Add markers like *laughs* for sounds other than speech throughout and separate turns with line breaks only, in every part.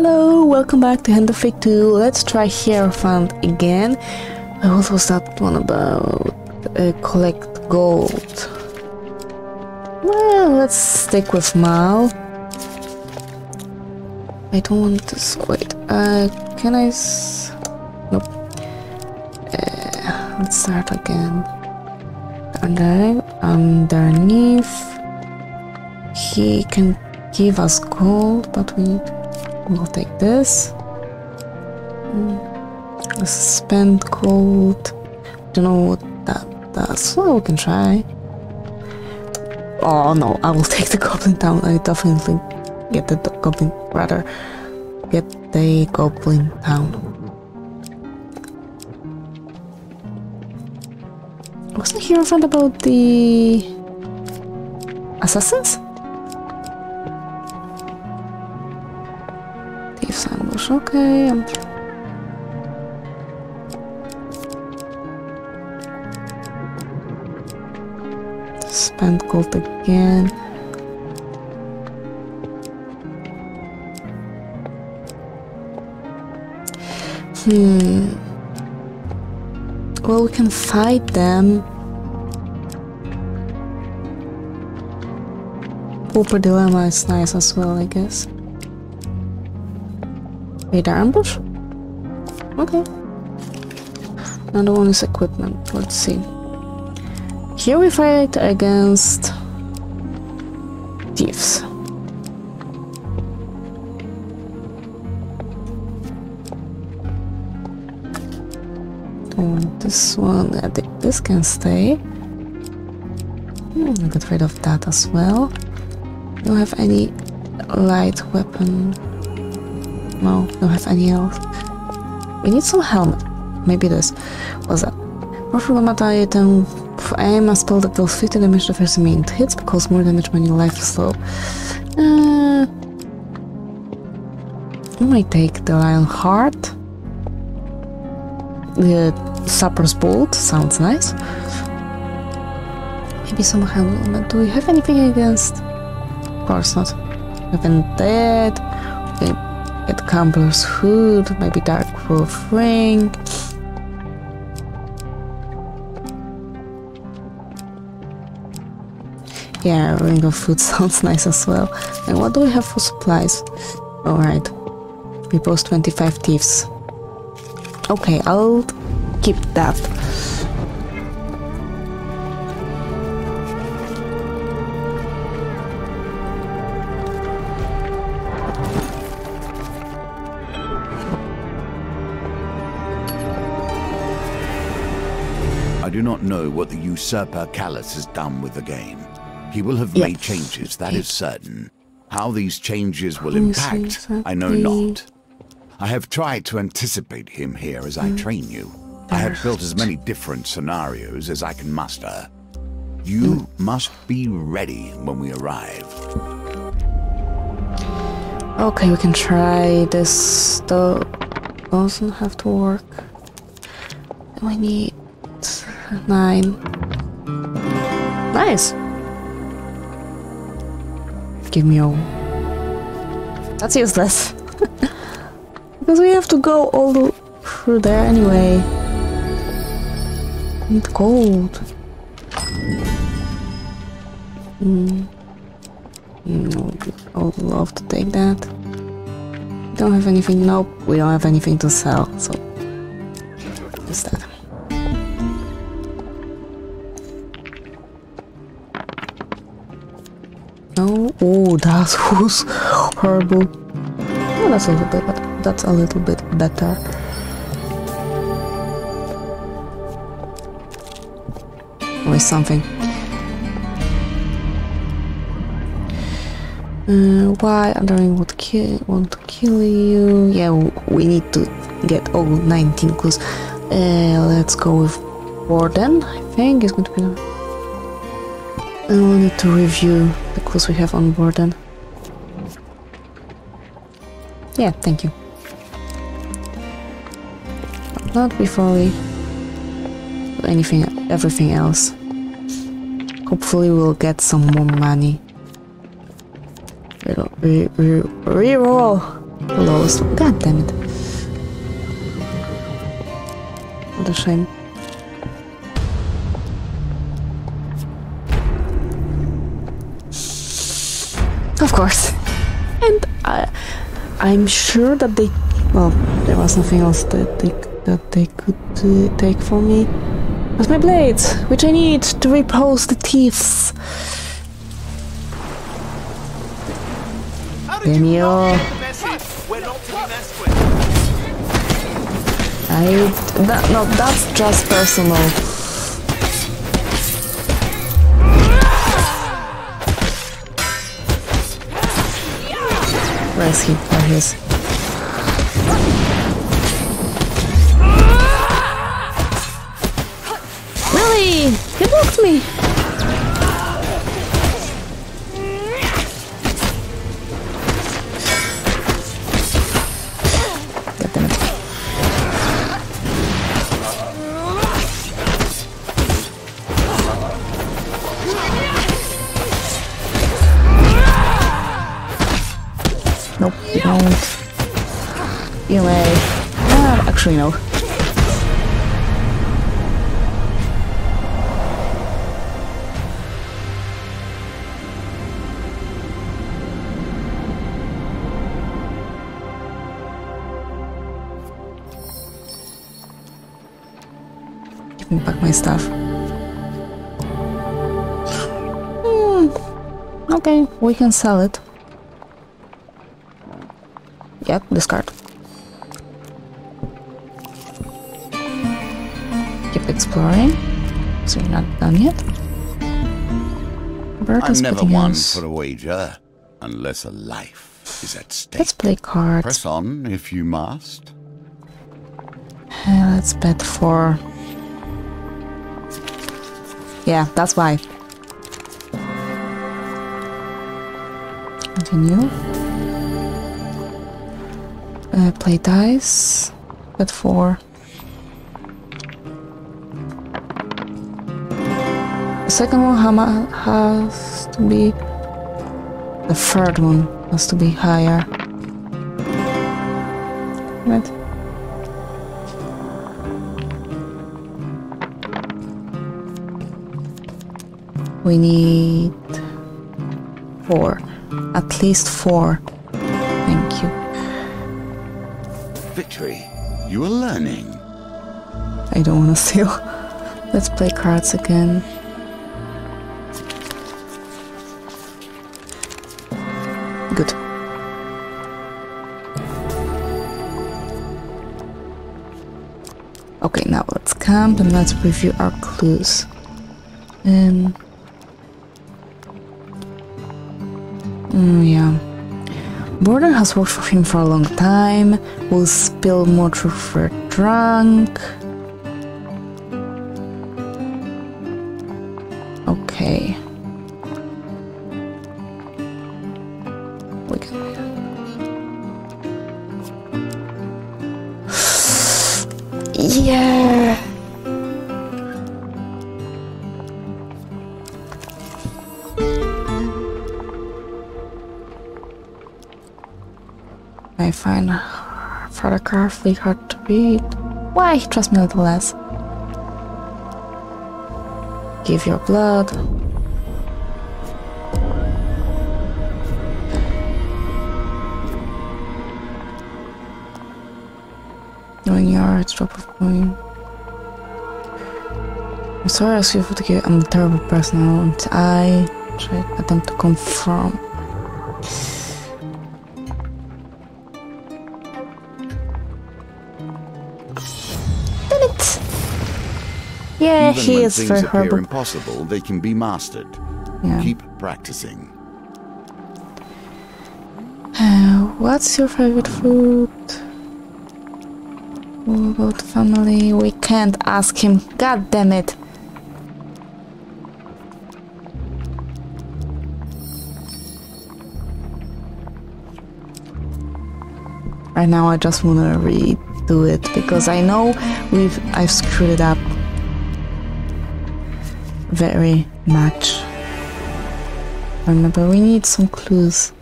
Hello, welcome back to Hand of Fate 2. Let's try Hierophant again. What was that one about? Uh, collect gold. Well, let's stick with Mal. I don't want this. Wait, uh, can I? S nope. Uh, let's start again. Under underneath, he can give us gold, but we will take this. Mm. Spend gold. Don't know what that does. Well, we can try. Oh no, I will *laughs* take the goblin town. I definitely get the goblin, rather, get the goblin town. Wasn't he friend about the assassins? Okay. I'm spend gold again. Hmm. Well, we can fight them. Pauper Dilemma is nice as well, I guess. Radar ambush? Okay. Another one is equipment. Let's see. Here we fight against thieves. And this one, I think this can stay. Hmm, get rid of that as well. Don't have any light weapon. No, don't have any else. We need some helmet. Maybe this. What's that? Powerful item I am a spell that deals 50 damage to first it hits, but more damage when your life is slow. Uh, I might take the Lion Heart. The Supper's Bolt sounds nice. Maybe some helmet. Do we have anything against? Of course not. Even dead. Okay, Gambler's Hood, maybe Dark Wolf Ring. Yeah, ring of food *laughs* sounds nice as well. And what do we have for supplies? Alright. We post 25 thieves. Okay, I'll keep that.
Not know what the usurper Callus has done with the game. He will have made changes, that is certain. How these changes will impact, I know not. I have tried to anticipate him here as I mm. train you. I have built as many different scenarios as I can muster. You mm. must be ready when we arrive.
Okay, we can try this. Though doesn't have to work. We need nine. Nice. Give me all. That's useless. *laughs* because we have to go all the through there anyway. Need gold. Mm. No, I would love to take that. We Don't have anything. Nope, we don't have anything to sell. So, Oh, that was horrible. That's a little bit, that's a little bit better. Always something. Uh, why Andarin would kill, want to kill you? Yeah, we need to get all 19 clues. Uh, let's go with Warden. I think it's going to be. I need to review the clues we have on Warden. Yeah, thank you. Not before we do anything, everything else. Hopefully we'll get some more money. Re-roll. Re re The lowest. God damn it. What a shame. Of course. And I, I'm sure that they, well, there was nothing else that they that they could uh, take from me. But my blades, which I need to repose the thieves. You! I that, no, that's just personal. Is he? There he is. Really? He blocked me! actually no. Give me back my stuff. Hmm. Okay, we can sell it. Yep, discard. So you're not done yet?
Bird I'm never one for a wager, unless a life is at stake.
Let's play cards.
Press on if you must.
Uh, let's bet for... Yeah, that's why. Continue. Uh, play dice. Bet for... second one has to be... The third one has to be higher. Right. We need four. At least four. Thank you.
Victory. You are learning.
I don't want to steal. Let's play cards again. Okay, now let's camp and let's review our clues. Um. Mm, yeah. Borden has worked for him for a long time, will spill more truth for drunk. I find Carfley hard to beat. Why? Trust me a little less. Give your blood. Knowing yards, drop of coin. I'm sorry I ask you for the I'm a terrible person I try attempt to confirm. Yeah,
Even
he
when
is
things
very
appear
horrible.
impossible, they can be mastered.
Yeah.
Keep practicing.
Uh, what's your favorite food? What about family? We can't ask him. God damn it. Right now I just wanna redo it because I know we've I've screwed it up very much. Remember we need some clues.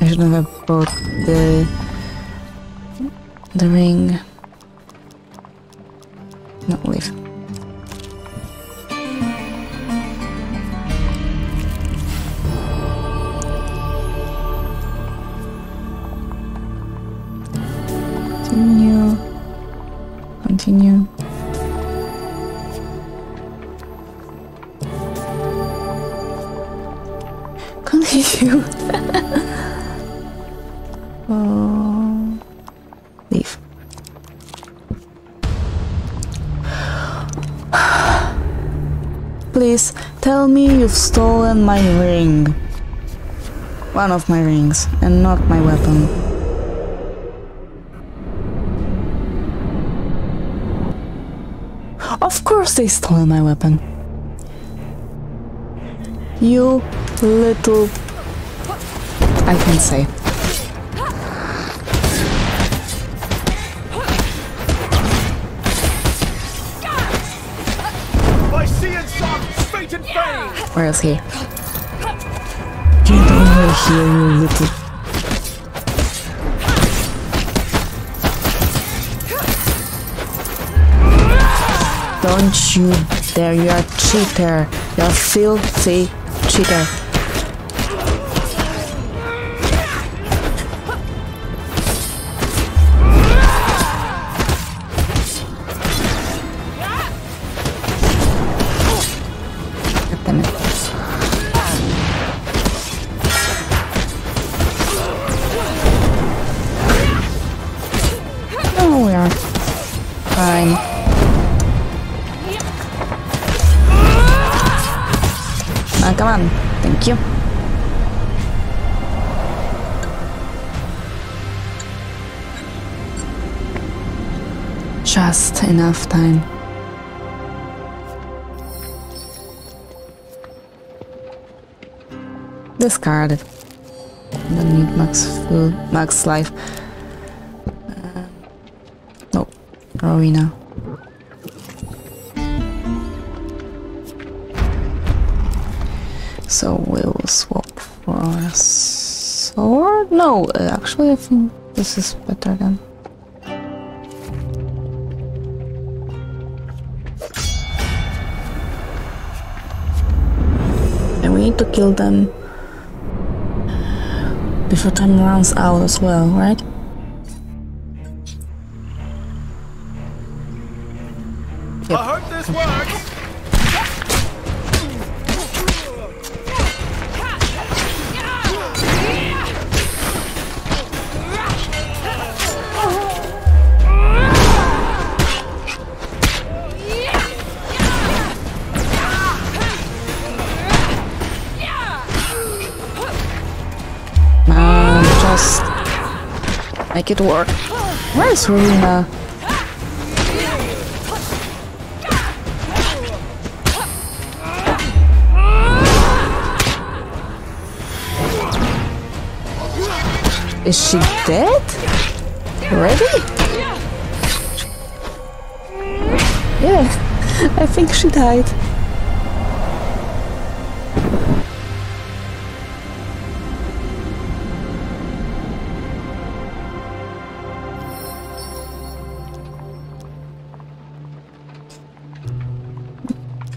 I shouldn't have bought the the ring. No, leave. Continue. Continue. You've stolen my ring. One of my rings, and not my weapon. Of course they stole my weapon. You little... I can say. Where is he? Get over here, you little... Don't you dare, you're a cheater. You're a filthy cheater. Just enough time. Discard Discarded. Don't need max food, max life. Uh, no, Rowena. So we'll swap for a sword? No, uh, actually I think this is better than... kill them before time runs out as well, right? Make it work. Where is Rowena? Is she dead? Already? Yeah, *laughs* I think she died.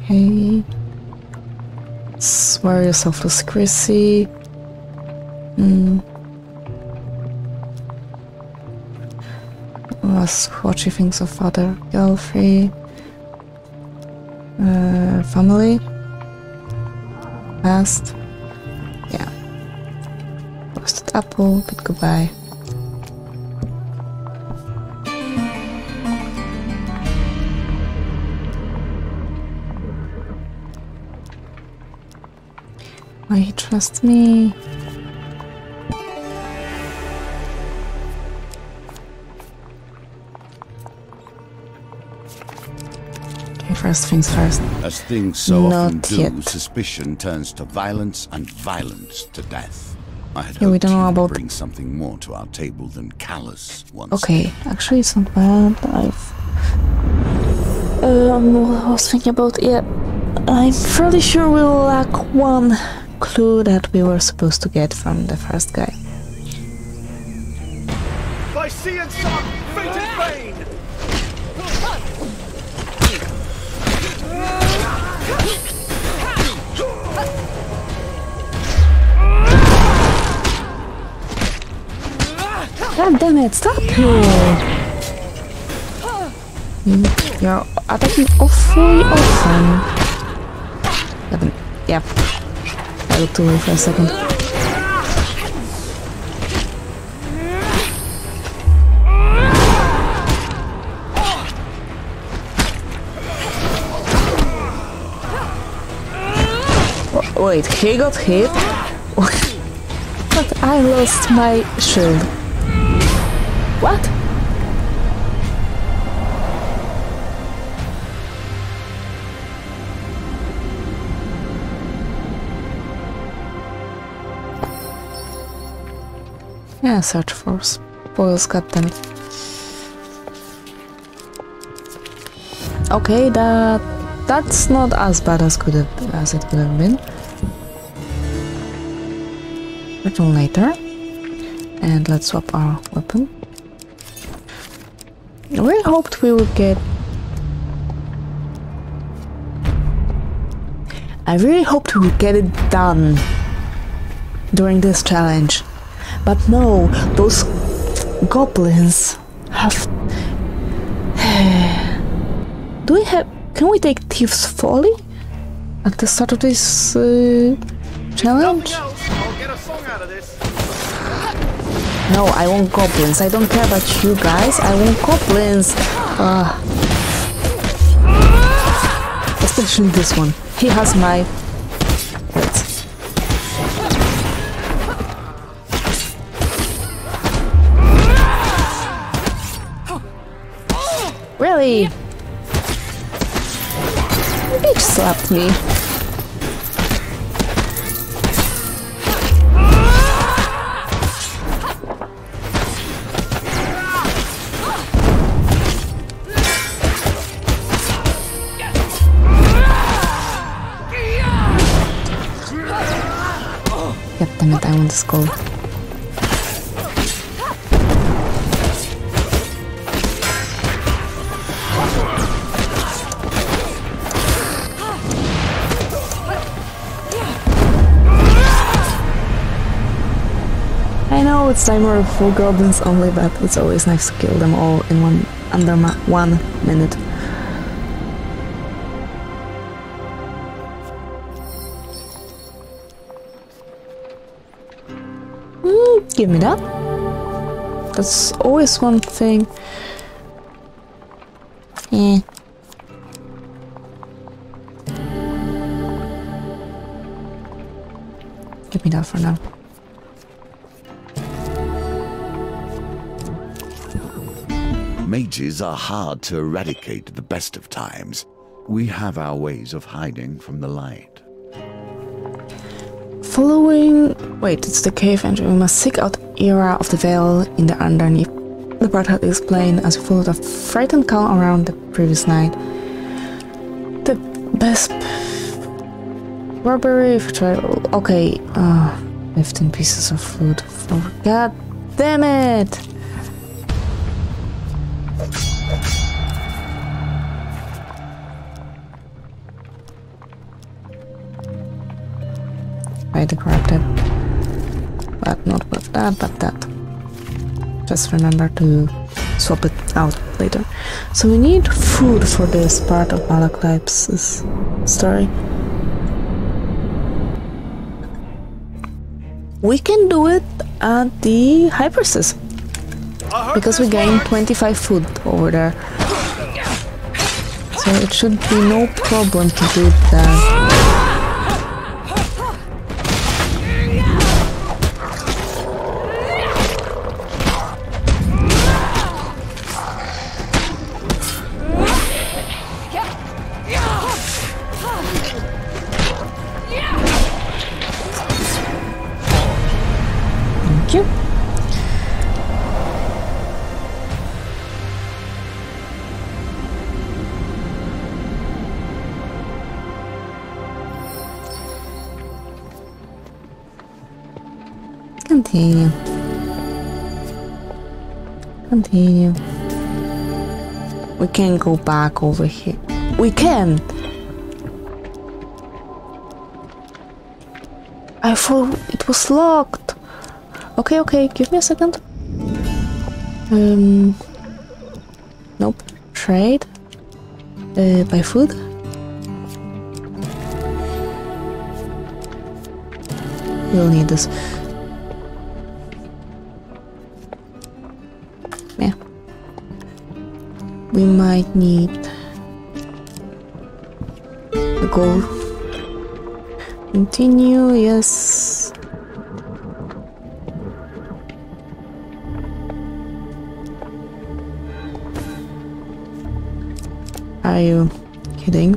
Okay. Swear yourself to Chrissy. Hmm. Ask what she thinks of Father Gelfrey. Uh, family. Past. Yeah. Roasted apple, but goodbye. Trusts me? Okay, first things first.
As things so often do,
yet.
suspicion turns to violence and violence to death. I had
Yeah, we don't know about-
bring something more to our table than callous once.
Okay, actually it's not bad. I've um I was thinking about yeah. I'm fairly sure we'll lack one clue that we were supposed to get from the first guy.
Sea and sun, fate in vain!
God damn it, stop here! You're attacking awfully often. Seven. I looked away for a second. Wait, he got hit? *laughs* but I lost my shield. What? Yeah, search for spoils, captain. Okay, that that's not as bad as could have as it could have been. Return later. And let's swap our weapon. Really hoped we would get... I really hoped we would get it done during this challenge. But no, those goblins have... *sighs* Do we have... Can we take Thief's Folly? At the start of this uh, challenge? No, I want goblins. I don't care about you guys. I want goblins. Uh, especially this one. He has my... Really? Bitch slapped me. skull. I know it's timer for goblins only, but it's always nice to kill them all in one under one minute. Give me that. That's always one thing. Eh. Give me that for now.
Mages are hard to eradicate at the best of times. We have our ways of hiding from the light.
Following... Wait, it's the cave entry. We must seek out era of the veil in the underneath. The part had explained as we followed a frightened calm around the previous night. The best... Robbery. Okay, uh, 15 pieces of food. Oh, God damn it! I corrupted. But not with that, but that. Just remember to swap it out later. So we need food for this part of Malachi's story. We can do it at the Hypersis. Because we gain 25 food over there. So it should be no problem to do that. Continue. Continue. We can go back over here. We can! I thought it was locked. Okay, okay, give me a second. Um, nope. Trade uh, Buy food. We'll need this. We might need the gold. Continue, yes. Are you kidding?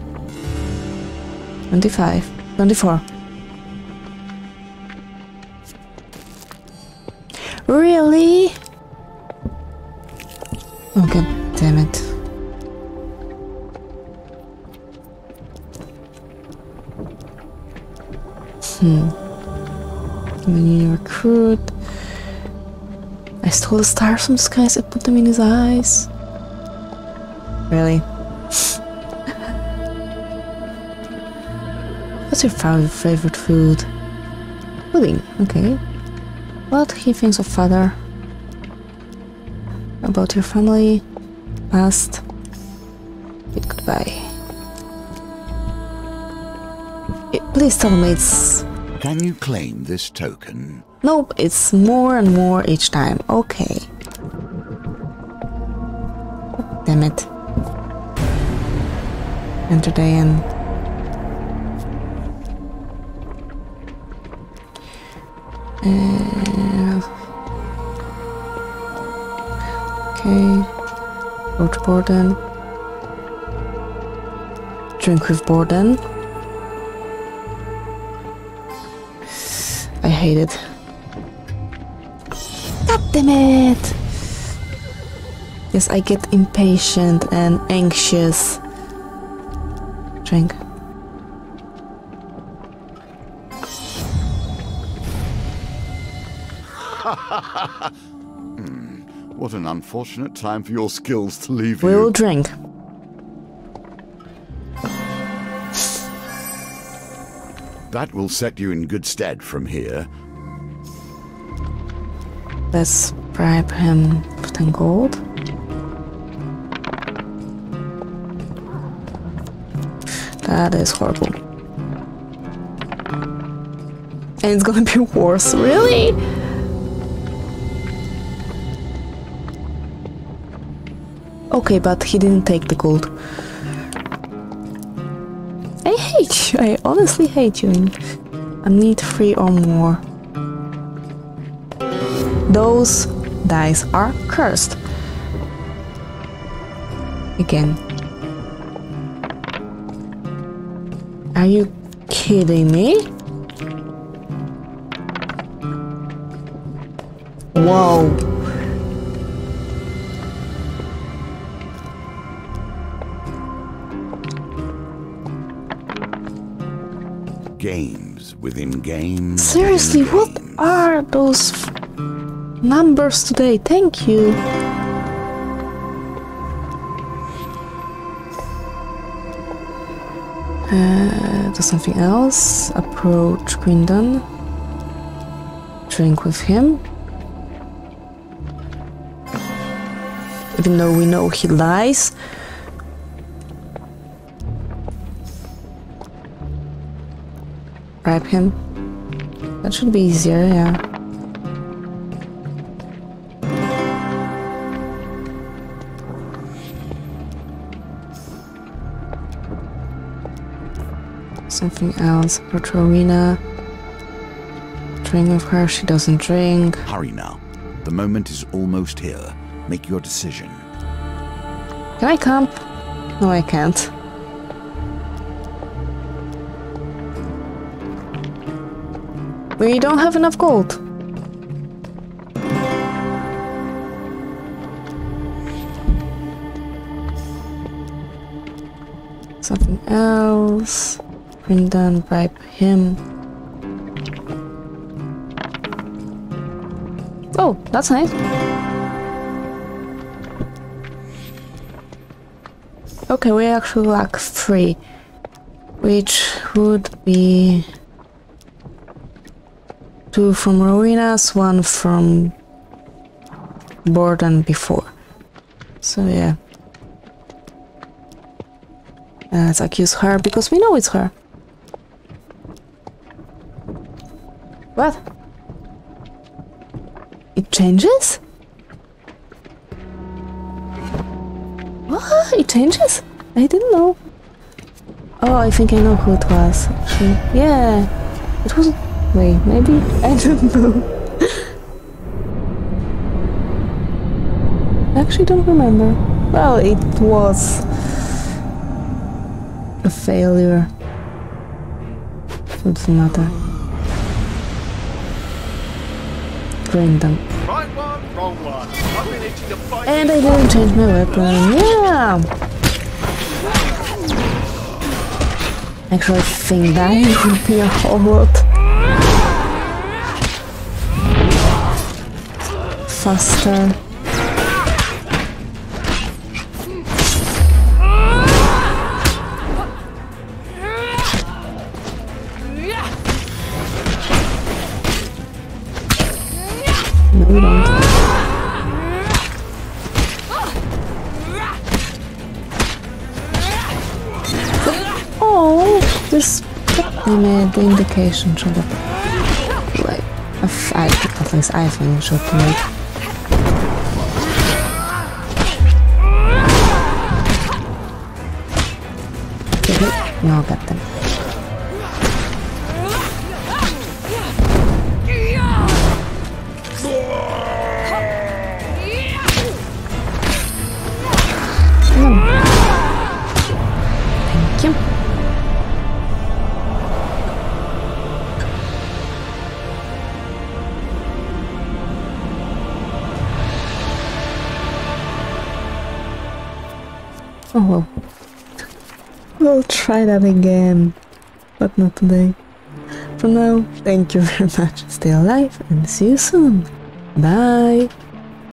25, 24. Really? The stars from the skies and put them in his eyes. Really? What's your favorite food? Pudding, okay. What he thinks of father? About your family? Past? Goodbye. Eh, Please tell me it's...
Can you claim this token?
Nope, it's more and more each time. Okay. Damn it. Enter the inn. Uh, okay. Approach Borden. Drink with Borden. Hate it. God damn it! Yes, I get impatient and anxious. Drink. *laughs* Hmm.
What an unfortunate time for your skills to leave you.
We'll drink.
That will set you in good stead from here.
Let's bribe him with 10 gold. That is horrible. And it's gonna be *laughs* worse, really? Okay, but he didn't take the gold. You, I honestly hate you. I need three or more. Those dice are cursed. Again. Are you kidding me? Whoa.
Games within games.
Seriously, what are those f- numbers today? Thank you. Uh, do something else. Approach Quindon. Drink with him. Even though we know he lies. Bribe him. That should be easier, yeah. Something else. Approach Rowena. Drink with her, she doesn't drink.
Hurry now. The moment is almost here. Make your decision.
Can I come? No, I can't. We don't have enough gold. Something else. Bring down bribe him. Oh, that's nice. Okay, we actually like three, which would be Two from Ruinas, one from Borden before. So yeah. Uh, let's accuse her because we know it's her. What? It changes? What? It changes? I didn't know. Oh, I think I know who it was. Actually, yeah. It was. Wait, maybe? I don't know. I actually don't remember. Well, it was a failure. Doesn't matter. Drain them.
Right one, wrong one. I've been itching to fight
And I didn't change my weapon. Yeah! Actually, I think that would be a whole lot faster. Oh, the indication should have like fight. At least I think should make. Thank try that again, but not today. For now, thank you very *laughs* much. Stay alive and see you soon. Bye.